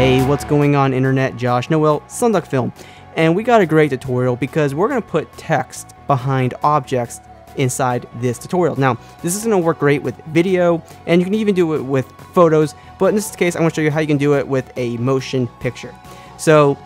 Hey, what's going on internet? Josh Noel, Sonduck Film. And we got a great tutorial because we're going to put text behind objects inside this tutorial. Now, this is going to work great with video, and you can even do it with photos, but in this case, I want to show you how you can do it with a motion picture. So,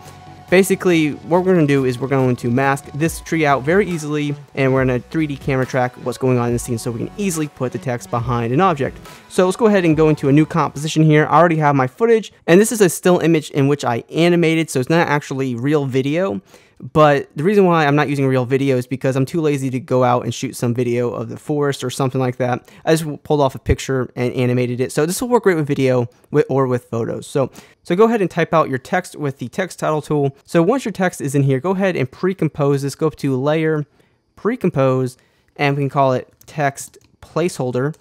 basically, what we're going to do is we're going to mask this tree out very easily, and we're going to 3D camera track what's going on in the scene so we can easily put the text behind an object. So let's go ahead and go into a new composition here. I already have my footage, and this is a still image in which I animated, so it's not actually real video. But the reason why I'm not using real video is because I'm too lazy to go out and shoot some video of the forest or something like that. I just pulled off a picture and animated it. So this will work great with video or with photos. So, so go ahead and type out your text with the text title tool. So once your text is in here, go ahead and pre-compose this. Go up to layer, pre-compose, and we can call it text placeholder.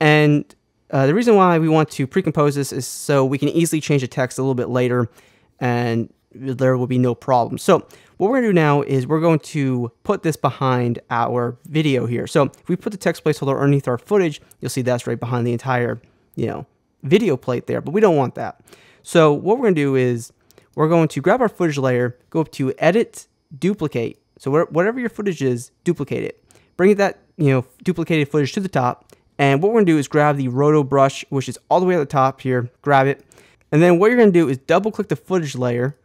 And uh, the reason why we want to pre-compose this is so we can easily change the text a little bit later and there will be no problem. So what we're going to do now is we're going to put this behind our video here. So if we put the text placeholder underneath our footage, you'll see that's right behind the entire, you know, video plate there, but we don't want that. So what we're going to do is we're going to grab our footage layer, go up to edit, duplicate. So whatever your footage is, duplicate it. Bring that, you know, duplicated footage to the top. And what we're going to do is grab the roto brush, which is all the way at the top here, grab it. And then what you're going to do is double click the footage layer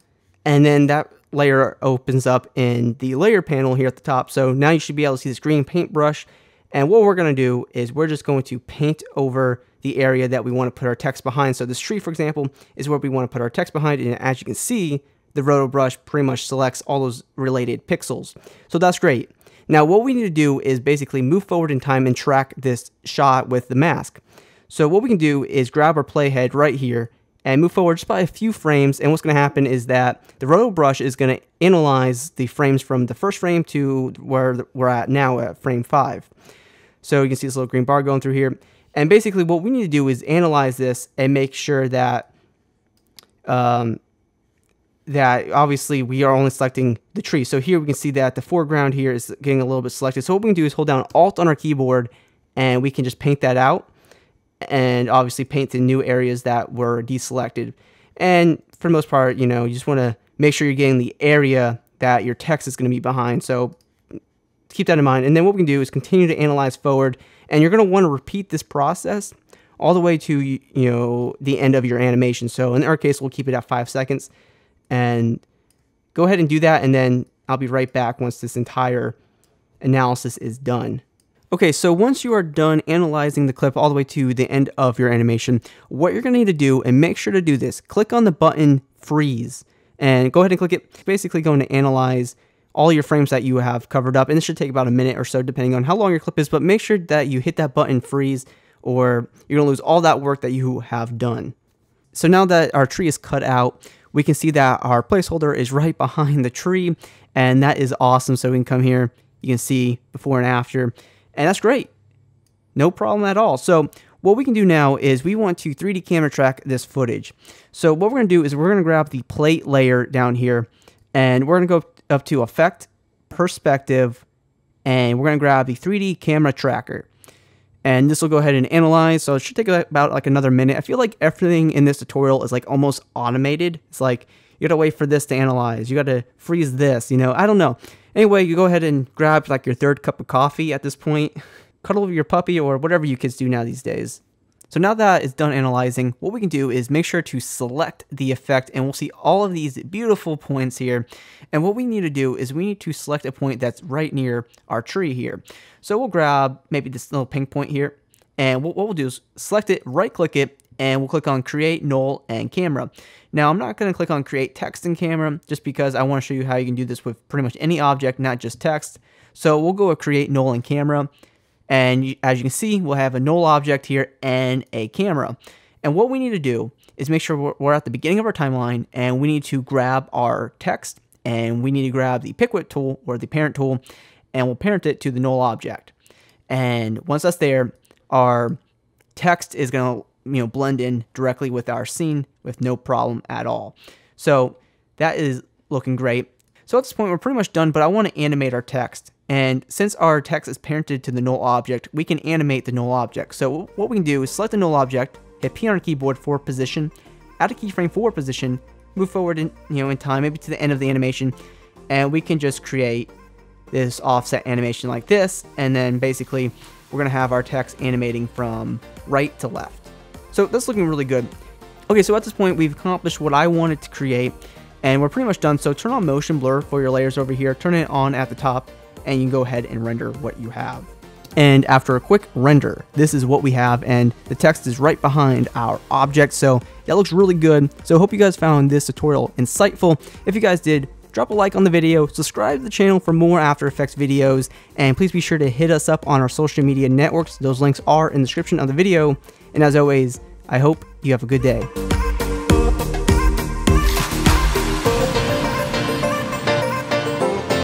and then that layer opens up in the layer panel here at the top. So now you should be able to see this green paintbrush. And what we're going to do is we're just going to paint over the area that we want to put our text behind. So this tree, for example, is where we want to put our text behind. And as you can see, the roto brush pretty much selects all those related pixels. So that's great. Now what we need to do is basically move forward in time and track this shot with the mask. So what we can do is grab our playhead right here and move forward just by a few frames. And what's going to happen is that the roto brush is going to analyze the frames from the first frame to where we're at now at frame 5. So you can see this little green bar going through here. And basically what we need to do is analyze this and make sure that um, that obviously we are only selecting the tree. So here we can see that the foreground here is getting a little bit selected. So what we can do is hold down Alt on our keyboard and we can just paint that out and obviously paint the new areas that were deselected. And for the most part, you know, you just want to make sure you're getting the area that your text is going to be behind. So keep that in mind. And then what we can do is continue to analyze forward, and you're going to want to repeat this process all the way to you know the end of your animation. So in our case, we'll keep it at five seconds, and go ahead and do that, and then I'll be right back once this entire analysis is done. Okay, so once you are done analyzing the clip all the way to the end of your animation, what you're going to need to do, and make sure to do this, click on the button freeze and go ahead and click it. It's basically going to analyze all your frames that you have covered up, and this should take about a minute or so depending on how long your clip is, but make sure that you hit that button freeze or you're to lose all that work that you have done. So now that our tree is cut out, we can see that our placeholder is right behind the tree, and that is awesome. So we can come here, you can see before and after. And that's great. No problem at all. So what we can do now is we want to 3D camera track this footage. So what we're going to do is we're going to grab the plate layer down here and we're going to go up to effect, perspective, and we're going to grab the 3D camera tracker. And this will go ahead and analyze. So it should take about like another minute. I feel like everything in this tutorial is like almost automated. It's like you got to wait for this to analyze. You got to freeze this, you know, I don't know. Anyway, you go ahead and grab like your third cup of coffee at this point, cuddle your puppy or whatever you kids do now these days. So now that it's done analyzing, what we can do is make sure to select the effect and we'll see all of these beautiful points here. And what we need to do is we need to select a point that's right near our tree here. So we'll grab maybe this little pink point here and what, we'll do is select it, right click it, and we'll click on create null and camera. Now I'm not going to click on create text and camera just because I want to show you how you can do this with pretty much any object, not just text. So we'll go with create null and camera. And as you can see, we'll have a null object here and a camera. And what we need to do is make sure we're, at the beginning of our timeline and we need to grab our text and we need to grab the pick tool or the parent tool and we'll parent it to the null object. And once that's there, our text is going to you know, blend in directly with our scene with no problem at all. So that is looking great. So at this point, we're pretty much done, but I want to animate our text. And since our text is parented to the null object, we can animate the null object. So what we can do is select the null object, hit P on our keyboard for position, add a keyframe forward position, move forward in you know in time, maybe to the end of the animation, and we can just create this offset animation like this, and then basically we're gonna have our text animating from right to left. So that's looking really good. Okay, so at this point we've accomplished what I wanted to create, and we're pretty much done. So turn on motion blur for your layers over here, turn it on at the top, and you can go ahead and render what you have. And after a quick render, this is what we have, and the text is right behind our object, so that looks really good. So hope you guys found this tutorial insightful. If you guys did, drop a like on the video, subscribe to the channel for more After Effects videos, and please be sure to hit us up on our social media networks. Those links are in the description of the video. And as always, I hope you have a good day.